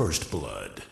First blood.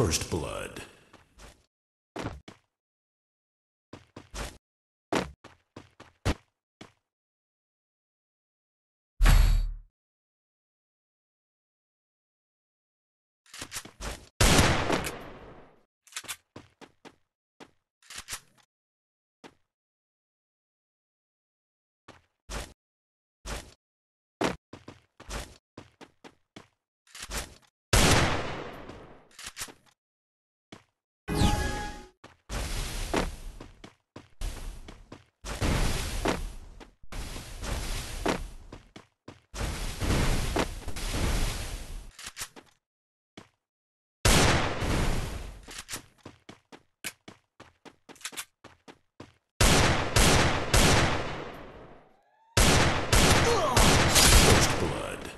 First blood. First blood.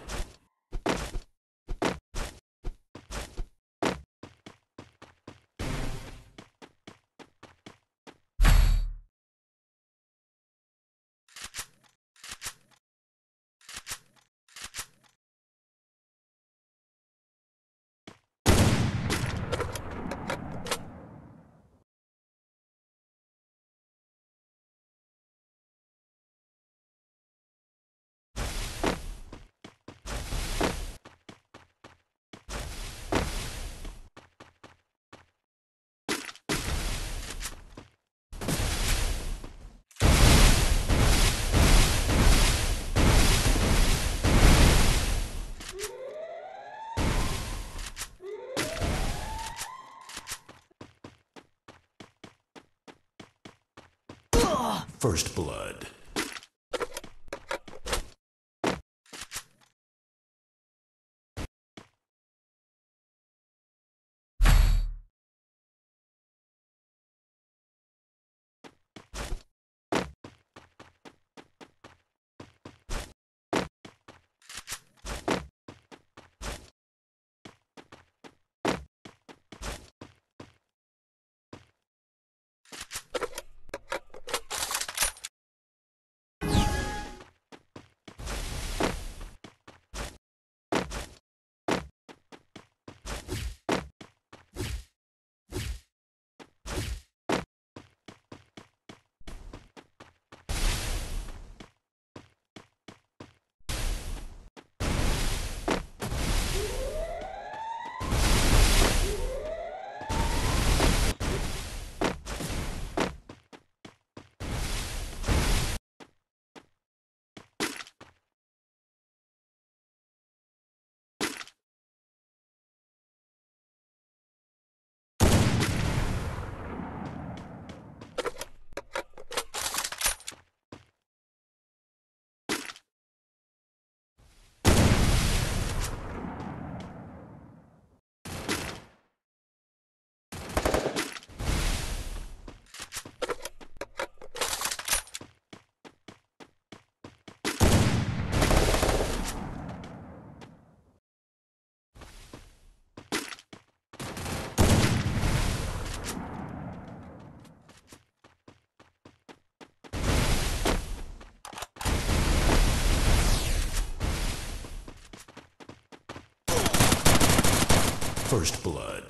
First blood. First blood.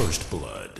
First blood.